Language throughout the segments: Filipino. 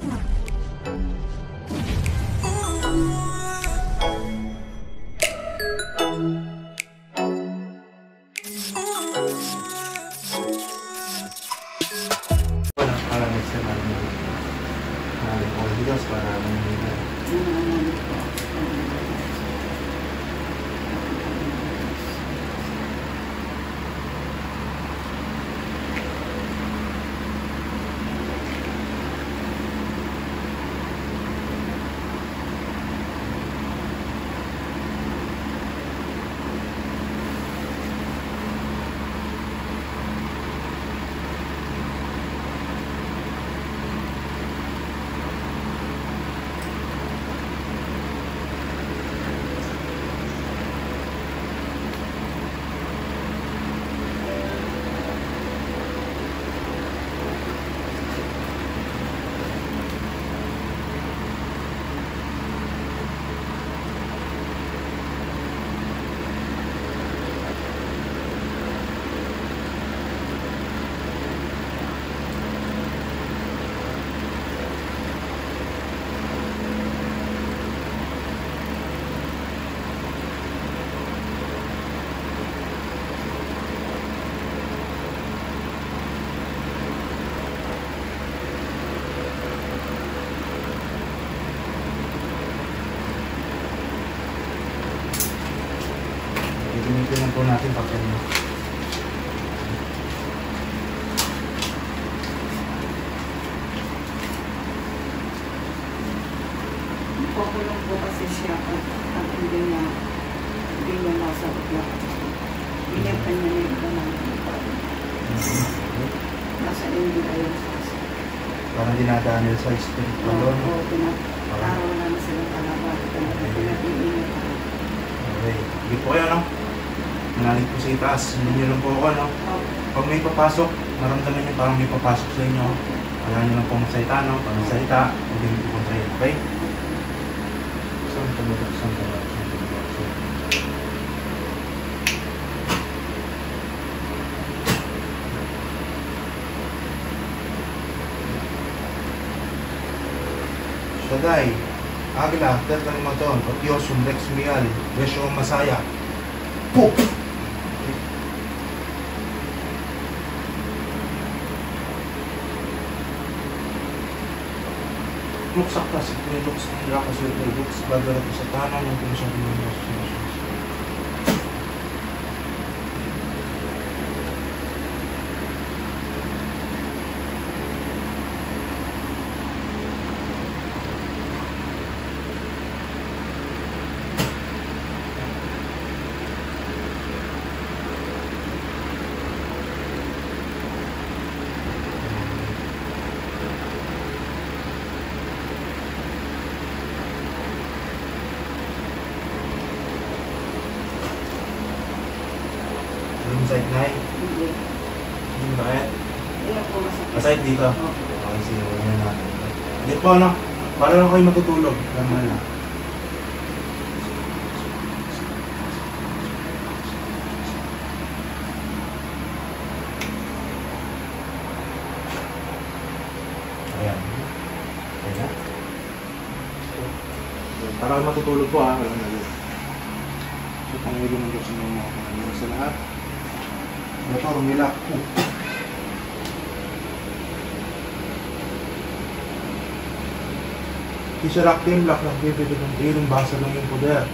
Come on. Nasa hindi sa Parang dinadaan nila sa spirit ko doon. Oo, pinag- para wala na silang kalabas. Pinag-iingat ako. Okay. Hindi po kayo, no? Manalig po sa itaas. Hindi niyo lang po ako, no? Pag may papasok, naramdaman niyo parang may papasok sa inyo. Kaya niyo lang po magsalita, no? Pag magsalita, huwag niyo po kontrahin, okay? Saan tumulog? Saan tumulog? Saan Shaddai, Agla, Tetragmaton, Otiosum, Rex Mial, Yeshua Masaya. Poop! Luksak ka sa ang lakas ng Lux, bagara ko sa tanan ng komisyon ng mga sinasunod. Yung side 9, Hindi. yung bakit? Ayan Aside dito. Okay, sige, huwag na natin. Hindi po, ano? Para lang kayo matutulog. Laman na. Ayan. Ayan. Para kayo matutulog po, ha? Walang nalo. So, pangilin ng Diyos ng mga sa lahat. Ito, rumilak. Uh. Kisirak timlak ng bibili ng ilong basa ng iyong poder.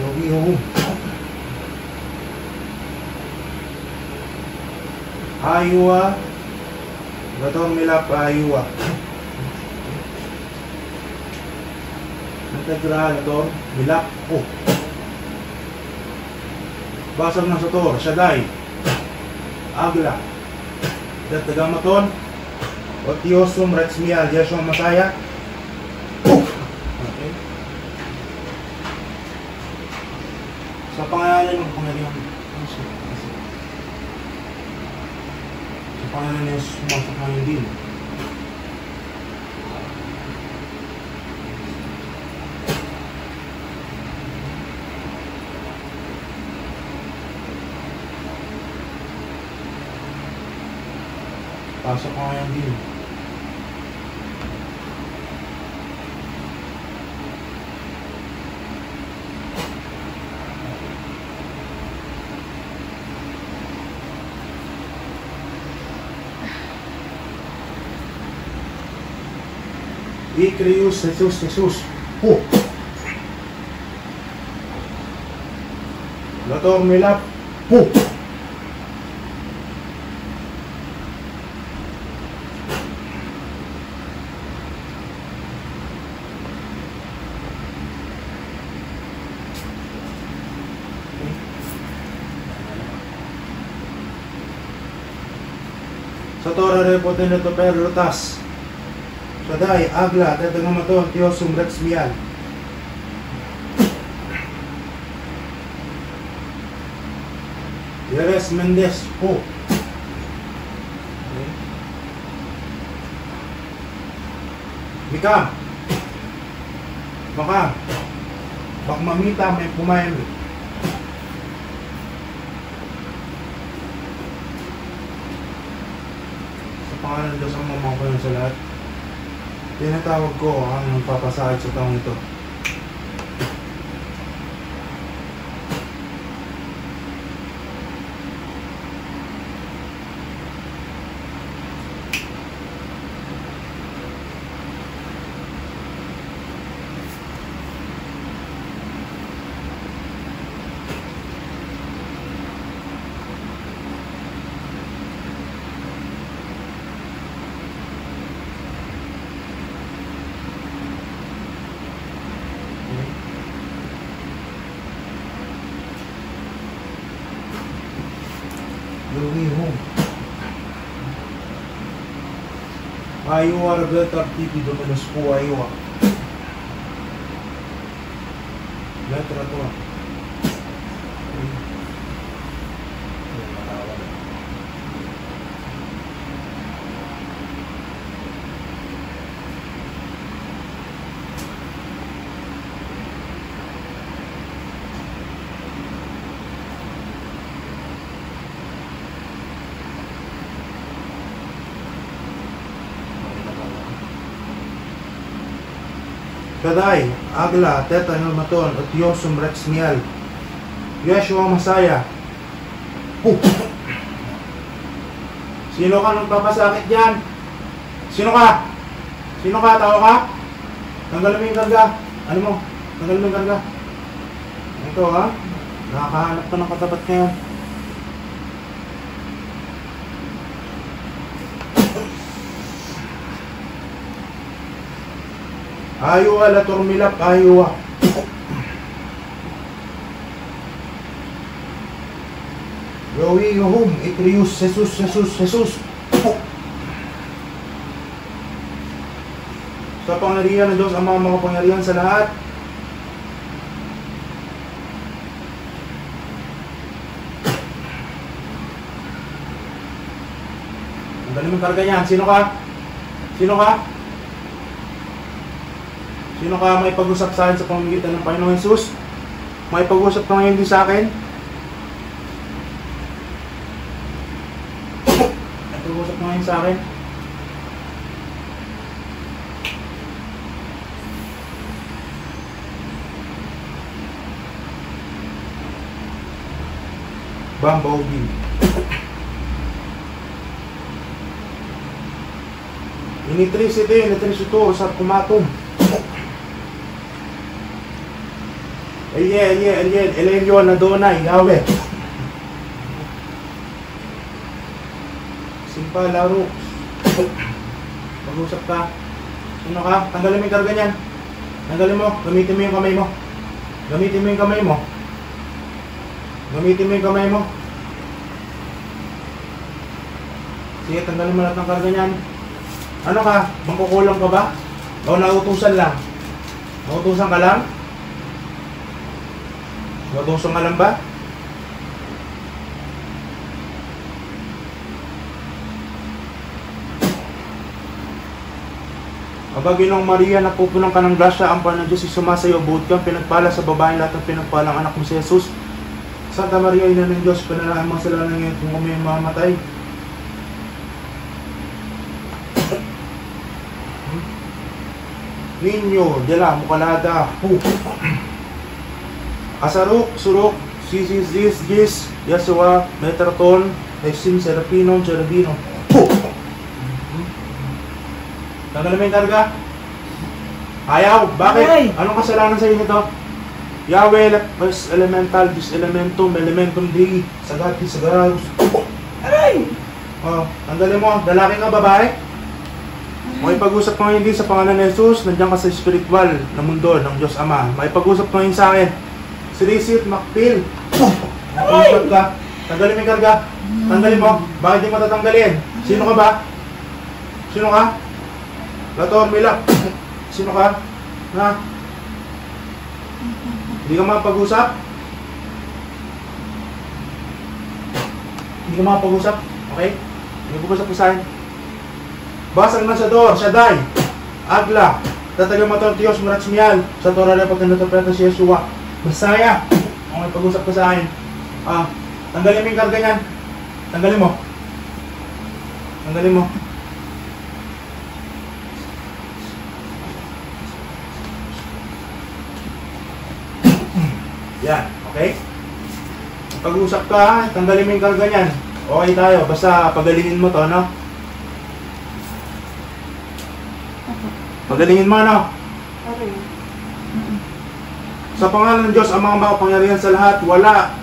Yogi hum. Aywa. Gatong milap aywa. Integral ito, milap ko. Basag ng sator, Shaddai. Agla. Datagamaton. Otiosum Rex Mial, Yeshua Masaya. Okay. Sa pangalan ng Panginoon. Sa pangalan ng Jesus, sumasok ngayon din. Pasok ko ngayon din. Ikrius, Jesus, Jesus. Oh! Lotor Milap. Oh! Satora repote na to per tatang maton, tiyosum rex mial. Yeres Mendez po. Mika. Baka. Bak mamita may pumayan. Sa pangalan Diyos ang mamangko sa lahat. Tinatawag ko ang nagpapasahid sa taong ito. Yogi home. Ayuwa better TV dominus po ayuwa. Letra to. Kaday, Agla, Teta Helmaton, at Yosum Rex Miel. Yeshua Masaya. Huh. Sino ka nagpapasakit dyan? Sino ka? Sino ka? Tao ka? Tanggalin mo yung karga. Ano mo? Tanggalin mo yung karga. Ito ha? Nakakahanap ka ng katapat ngayon. Ayuwa la turmilap, ayuwa. Yowi yohum, itrius, Jesus, Jesus, Jesus. Sa pangyarihan ng Diyos, ang mga mga pangyarihan sa lahat. Ang galing mong karga niyan. Sino ka? Sino ka? Sino ka may pag-usap sa akin sa pamamagitan ng Panginoon Jesus? May pag-usap ka ngayon din sa akin? May pag-usap ka ngayon sa akin? Bambogin. Electricity, electricity, sa kumatom. Elie, Elie, Elie, Elenyo na donay, Yahweh. Simpa, laro. Pag-usap ka. Sino ka? Tanggalin mo yung karga niyan. Tanggalin mo. Gamitin mo yung kamay mo. Gamitin mo yung kamay mo. Gamitin mo yung kamay mo. Sige, tanggalin mo lahat ng karga niyan. Ano ka? Mangkukulang ka ba? O nautusan lang? Nautusan ka lang? Mabungsong alam ba? Abaginong Maria, napupunong ka ng grasya, ang banal Diyos, sumasayo, buod kang pinagpala sa babae, lahat ng pinagpalang anak mo si Jesus. Santa Maria, ina ng Diyos, panalangin mo sila ng ngayon kung kami mamatay. Hmm? Ninyo, Dela, Mukalada, Hu. Asaruk, Suruk, Sisis, Gis, Gis, Yasua, Metraton, Exim, Serapino, Cherubino. Tanggalin mo yung karga. Ayaw, bakit? Aray. Anong kasalanan sa inyo to? Yahweh, Lepes, Elemental, Dis Elementum, Elementum Dei, Sagati, Sagarus. Aray! Oh, tanggalin mo. Lalaki ka, babae? Makipag-usap ka ngayon din sa pangalan ni Jesus, nandiyan ka sa spiritual na mundo ng Diyos Ama. Makipag-usap ka ngayon sa akin. Sirisit, Makpil. Makipag ka. Tanggalin mo yung karga. Tanggalin mo. Bakit di mo tatanggalin? Sino ka ba? Sino ka? Lator, Mila. Sino ka? Ha? Hindi ka makapag-usap? Hindi ka makapag-usap? Okay? Hindi ko usap ko sa akin. Basag na sa door, Shaddai, Agla, Tataga Mator Diyos, Maratsmial, sa Torah na pagkanatorpeta si Yeshua, Masaya, okay, pag-usap ka sa akin. Ah, tanggalin mo yung karga niyan. Tanggalin mo. Tanggalin mo. Yan, okay? Pag-usap ka, tanggalin mo yung karga niyan. Okay tayo, basta pagalingin mo to, no? Pagalingin mo, no? Aray. Sa pangalan ng Diyos, ang mga makapangyarihan sa lahat, wala.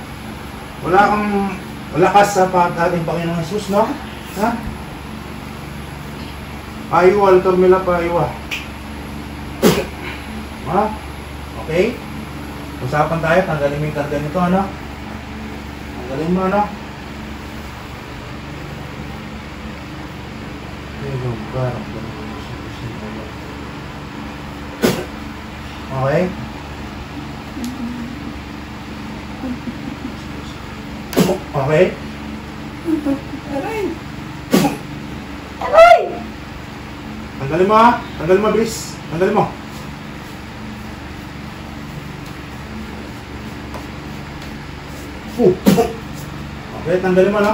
Wala kang lakas sa ating Panginoong Jesus, no? Ha? Aywa, Altor Mila pa, aywa. Ha? Okay? Usapan tayo, tanggalin mo yung karga nito, ano? Tanggalin mo, ano? Barang ba? Okay? Okay? Aray! Aray! Tanggalin mo ha. Tanggalin mo, bilis. Tanggalin mo. Uh. Okay, tanggalin mo, no?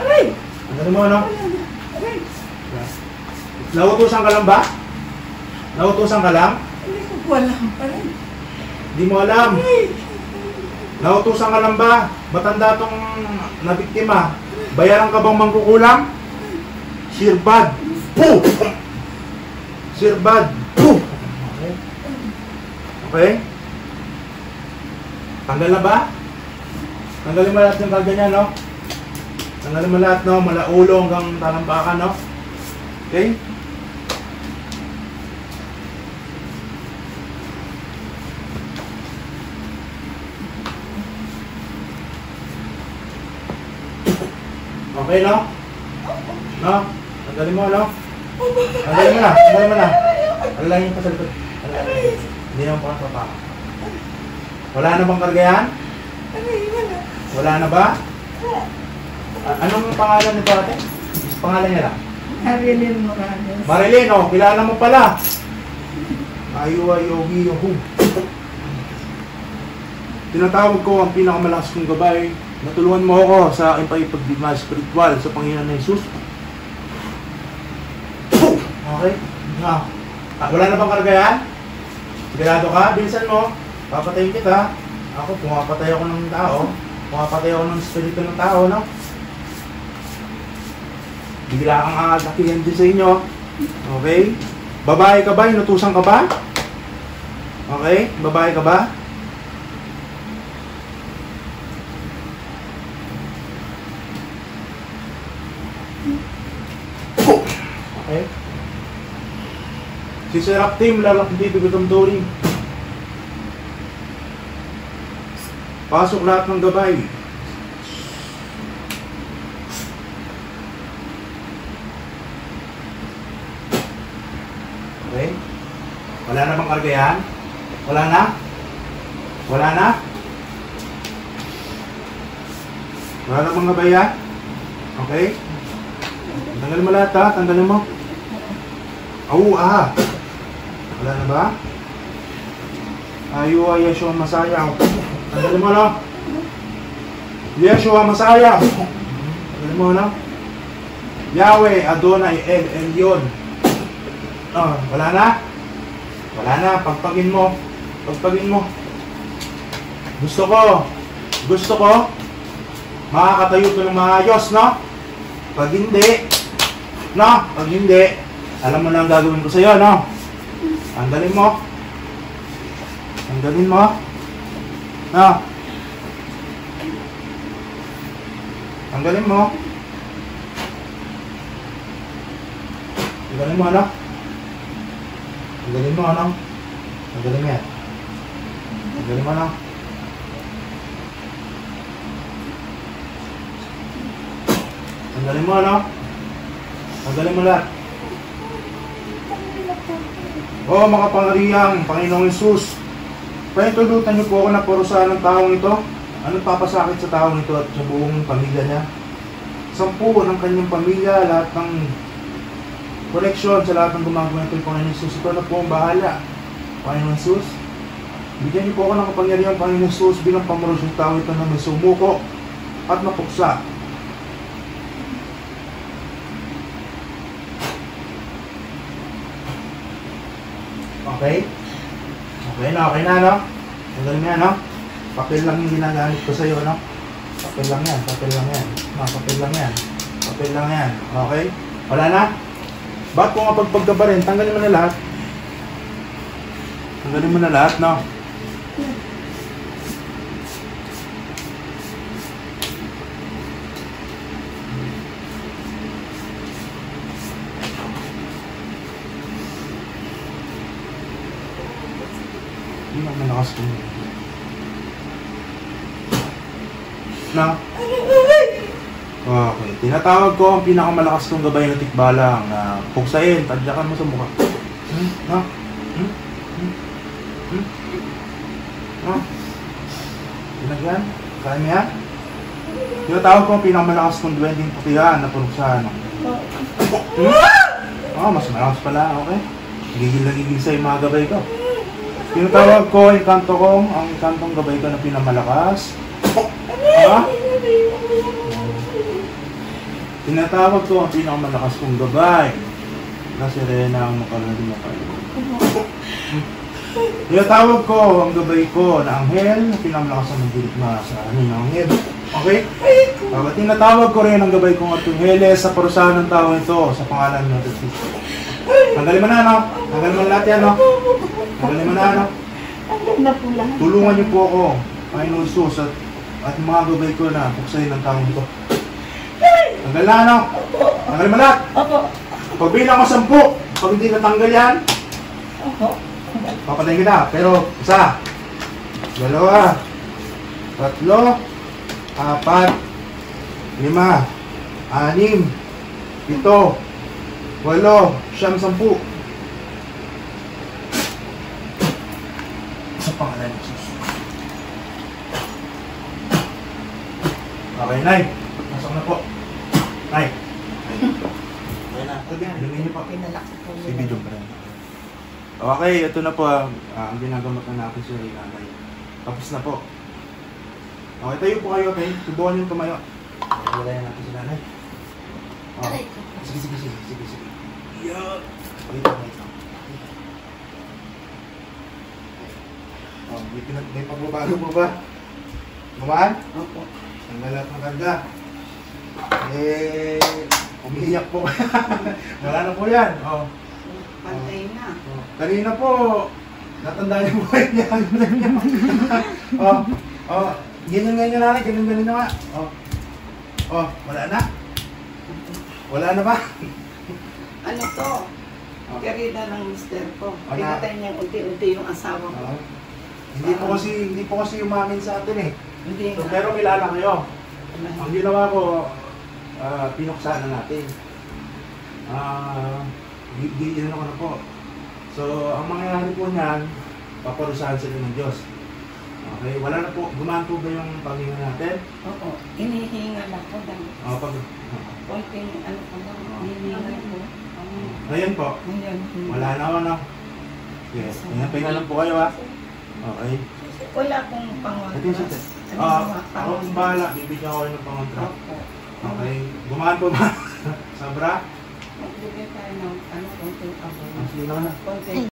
Aray! Tanggalin mo, no? Aray! Nautusan ka lang ba? Nautusan ka lang? Hindi ko po alam. Aray! Hindi mo alam. Nautusan ka lang? Matanda tong nabiktima. Bayaran ka bang mangkukulam? Sirbad. Puh! Sirbad. Puh! Okay. Okay? Tanggal na ba? Tanggalin mo lahat ng karga niya, no? Tanggalin mo lahat, no? Mula ulo hanggang talampakan, no? Okay? Okay, no? No? Tanggalin mo, no? Tanggalin mo na, tanggalin mo na. Alalahin pa sa likod. Alalahin. Hindi naman pa pa. Wala na bang karga yan? Aray! Wala. Na ba? Anong pangalan nito ate? Pangalan niya lang? Marilyn Morales. Marilyn, oh, kilala mo pala. Aywa Yogi Yohu. Tinatawag ko ang pinakamalakas kong gabay. Natulungan mo ako sa aking pagpagdigma spiritual sa Panginoon na Jesus. Okay? Na. Ah, wala na bang karga yan? Sigurado ka? Bilisan mo. Papatayin kita. Ako, pumapatay ako ng tao. Pumapatay ako ng spirito ng tao, no? Bigla kang aatakihan din sa inyo. Okay? Babae ka ba? Inutusan ka ba? Okay? Babae ka ba? Si Serap Team, lalak dito gutong turing. Pasok lahat ng gabay. Okay? Wala na bang karga yan? Wala na? Wala na? Wala na bang gabay yan? Okay? Tanggalin mo lahat ha, tanggalin mo. Oo, ah. Wala na ba? Ayo ay Yeshua Masaya. Tanggalin mo na. Yeshua Masaya. Tanggalin mo na. Yahweh Adonai El Elyon. Oh, wala na? Wala na, pagpagin mo. Pagpagin mo. Gusto ko, gusto ko, makakatayo ko ng maayos, no? Pag hindi, no? Pag hindi, alam mo na ang gagawin ko sa'yo, no? Tanggalin mo. Tanggalin mo. No? Tanggalin mo. Tanggalin mo, ano? Tanggalin mo, ano? Tanggalin mo yan. Tanggalin mo, ano? Tanggalin mo, ano? Tanggalin mo lahat. Oo, mga pangariyang, Panginoong Isus. Paintulutan niyo po ako na parusahan ng taong ito. Anong papasakit sa taong ito at sa buong pamilya niya? Sampu ng kanyang pamilya, lahat ng connection sa lahat ng gumagawa ito, Panginoong Isus. Ito na po ang bahala. Panginoong Isus, bigyan niyo po ako ng kapangyarihan, Panginoong Isus, bilang pamarus ng tao ito na may sumuko at mapuksa. Okay? Okay na, okay na, no? Tanggalin mo yan, no? Papel lang yung ginagamit ko sa'yo, no? Papel lang yan, papel lang yan. No, papel lang yan. Papel lang yan. Okay? Wala na? Bakit kung mapagpag ba rin, tanggalin mo na lahat. Tanggalin mo na lahat, no? Na malakas ko. Na? Okay. Tinatawag ko ang pinakamalakas kong gabay na tikbalang na puksain, tadyakan mo sa mukha. Hmm? Ha? Hmm? Hmm? Hmm? Ha? Pinagyan? Kaya yan? Tinatawag ko ang pinakamalakas kong duwending putihan na puruksahan. Hmm? Oh, mas malakas pala, okay? Gigil na gigil sa yung mga gabay ko. Tinatawag ko yung kanto ko, ang kantong gabay ko na pinamalakas. Ha? Tinatawag ko ang pinakamalakas kong gabay na sirena ang makalalim na kayo. Tinatawag ko ang gabay ko na anghel na pinamalakas ang magdiligma sa ano ng anghel. Okay? Tapos tinatawag ko rin ang gabay kong Artungheles sa parusahan ng tao ito sa pangalan ng Jesus. Tanggalin mo na, no? Tanggalin mo na lahat Tanggalin mo na, no? na po lahat. Tulungan niyo po ako, Panginoon Jesus, at, at mga gabay ko na puksayin ng taong ito. Tanggal na, ano? Tanggalin mo lahat. Opo. Pagbilang ko sampu, pag hindi natanggal yan, Opo. papatayin kita. Pero, isa, dalawa, tatlo, apat, lima, anim, pito, walo, siyam, sampu. Sa pangalan ni Jesus. Okay, Nay. Pasok na po. Nay. Okay na. Inumin niyo po. Si video pa rin. Okay, ito na po ang, ah, ang ginagamot na natin sa nanay. Tapos na po. Okay, tayo po kayo, okay? Subukan niyo tumayo. Okay, wala natin si nanay. Aray. Sige, sige, sige, sige, sige. Yeah. Dito, dito. Oh, may, pinag may pagbabago mo ba? Gumaan? Opo. Ang lalat ng ganda. Eh, umiiyak po. wala na po yan. Oh. Pantay na. Oh, Kanina po, natanda niyo po niya. oh, oh, ganyan ganyan na rin, ganyan ganyan na nga. Oh, oh, wala na? Wala na ba? Ano to? Oh. Karida ng mister ko. Ano? Pinatay niya unti-unti yung asawa ko. Oh. Hindi po kasi, hindi po kasi umamin sa atin eh. Hindi So, pero kilala kayo. Ang ginawa ko, ah, pinuksa na natin. Ah, di, di, ano ko na po. So, ang mangyayari po niyan, paparusahan sila ng Diyos. Okay, wala na po, gumaan po ba yung paghinga natin? Oo. Hinihingal ako dahil O, pag, konting ano ko lang. Hinihingal ko. ngayon po, Ngayon. wala na ako na. Yes, ngayon pahinga lang po kayo ha. Okay. Wala akong pangontra. Ito yung sa Ano Ah, ako ang bahala, bibigyan ko kayo ng pangontra. Opo. Okay, gumaan po ba? Sobra? Hindi bigyan tayo ng ano, konting abo. Ah. Konting